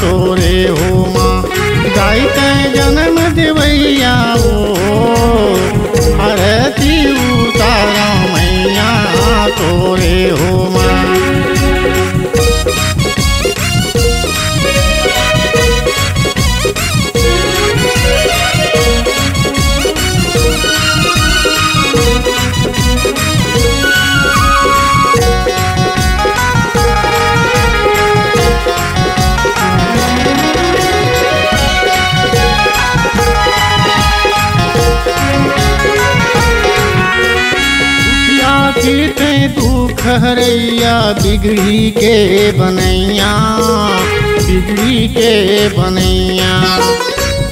तोरे हो माँ। गाय जन्म देवैया ओ दुख हरैया बिगड़ी के बनैया, बिगड़ी के बनैया।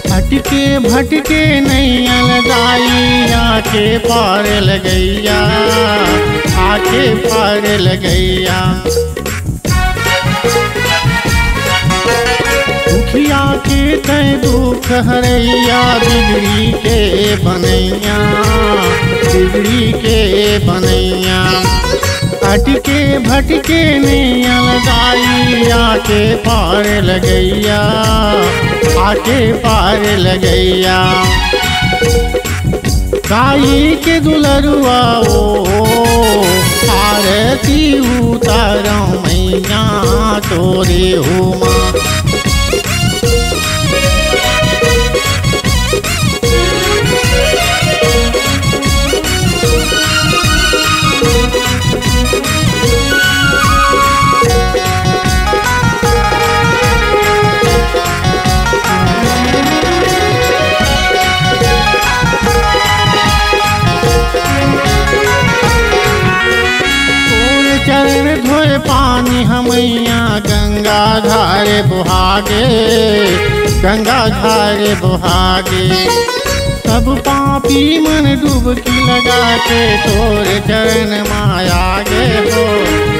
भटके भटके नैया लगाई आके पार लगैया आके पार लगैया। दुखिया के तय दुख हरैया, बिगड़ी के बनैया, बिगड़ी के बनैया। अटके भटके ने अलगाई के पार लगैया, आके पार लगैया। गाई के दुलरुआ, ओ, आरती उतारो मैया, तोरे हो माँ धोए पानी हमैया गंगा धारे बुहागे, गंगा धारे बुहागे। सब पापी मन डुबकी लगा के तोर चरण माया गे हो,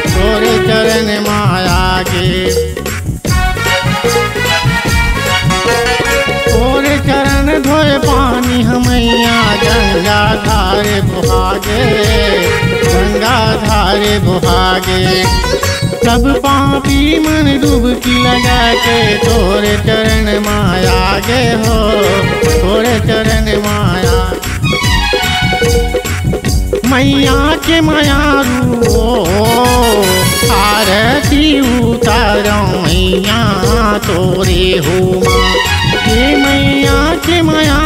तोर चरण माया गे तोर चरण धोए पानी हमैया गंगा धारे बुहागे। गंगा धारे बुहागे। सब पापी मन डुबकी लगा के तोरे चरण माया गे हो, तोरे चरण माया। मैया के माया रू, आरती उतारो मैया, तोरे हो माँ। हे मैया के माया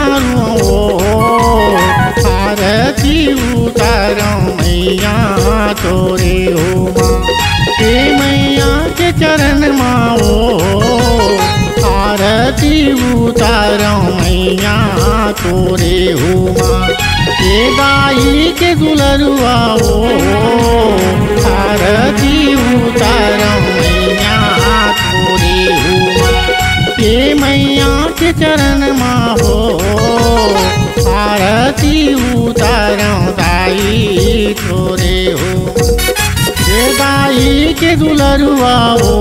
उतारो मैया, तोरे हो माँ हे गाई के दुलरुआ ओ आरती उतारो मैया, तोरे हो माँ हे मैया के चरण मा हो आरती उतारो दाई, तोरे हो हे गाई के दुलरुआ ओ